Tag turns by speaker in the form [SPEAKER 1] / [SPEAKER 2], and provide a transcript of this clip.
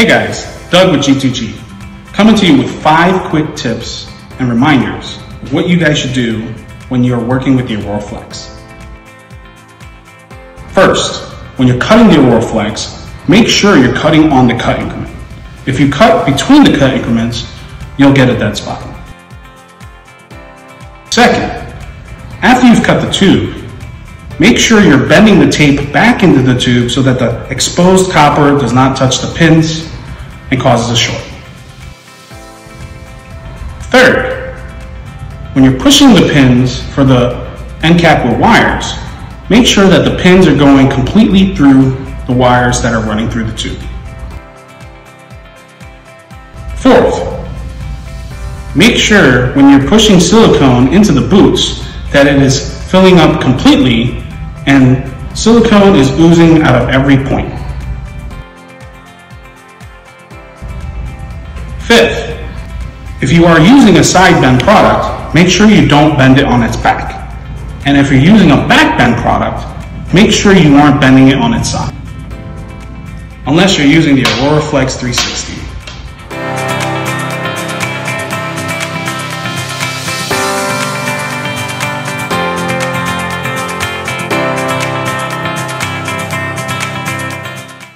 [SPEAKER 1] Hey guys, Doug with G2G, coming to you with five quick tips and reminders of what you guys should do when you're working with the Aurora Flex. First, when you're cutting the Aurora Flex, make sure you're cutting on the cut increment. If you cut between the cut increments, you'll get a dead spot. Second, after you've cut the tube, Make sure you're bending the tape back into the tube so that the exposed copper does not touch the pins and causes a short. Third, when you're pushing the pins for the end cap with wires, make sure that the pins are going completely through the wires that are running through the tube. Fourth, make sure when you're pushing silicone into the boots that it is filling up completely and silicone is oozing out of every point. Fifth, if you are using a side bend product, make sure you don't bend it on its back. And if you're using a back bend product, make sure you aren't bending it on its side. Unless you're using the Aurora Flex 360.